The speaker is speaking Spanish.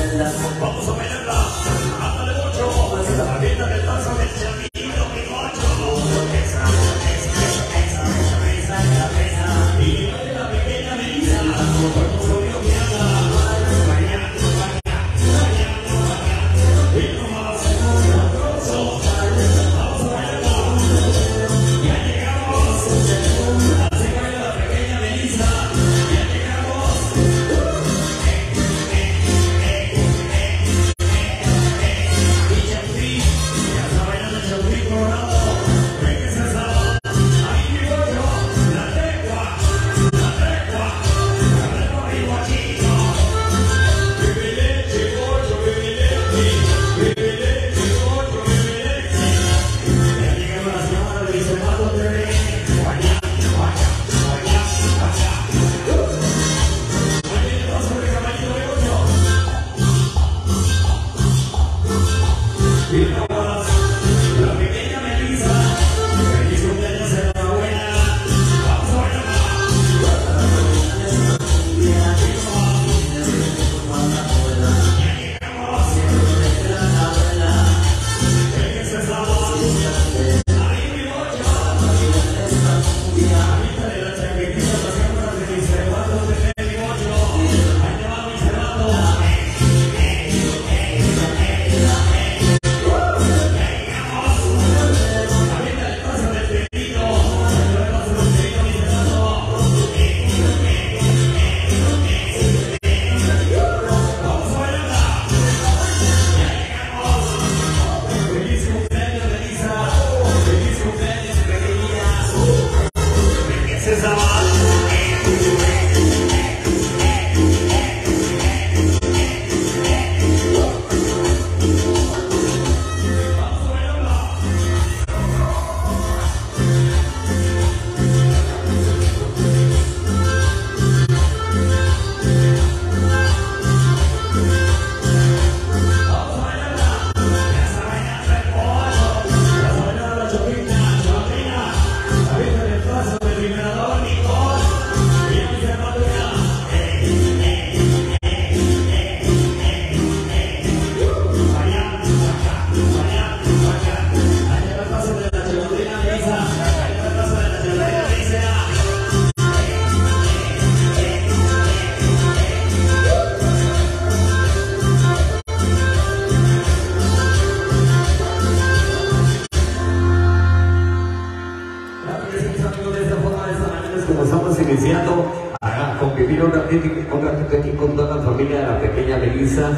Vamos a bailarla. Vamos a bailarla. De esta forma, de esta manera, como estamos iniciando a convivir un ratito aquí con toda la familia de la pequeña Melissa.